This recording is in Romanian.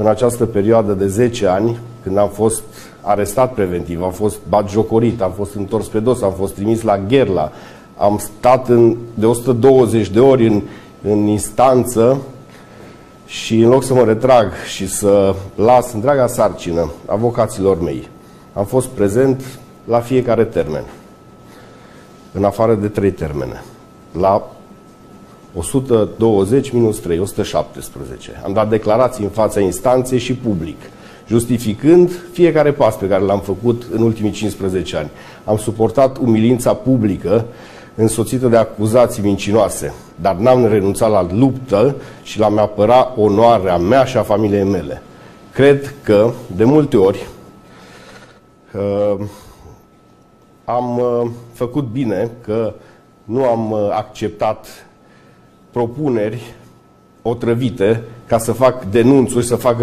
în această perioadă de 10 ani, când am fost arestat preventiv, am fost batjocorit, am fost întors pe dos, am fost trimis la Gherla, am stat în, de 120 de ori în, în instanță și în loc să mă retrag și să las întreaga sarcină avocaților mei, am fost prezent la fiecare termen, în afară de trei termene. La 120 minus 3, 117. Am dat declarații în fața instanței și public, justificând fiecare pas pe care l-am făcut în ultimii 15 ani. Am suportat umilința publică însoțită de acuzații mincinoase, dar n-am renunțat la luptă și la mi apăra onoarea mea și a familiei mele. Cred că, de multe ori, uh, am uh, făcut bine că nu am uh, acceptat propuneri otrăvite ca să fac denunțuri, să fac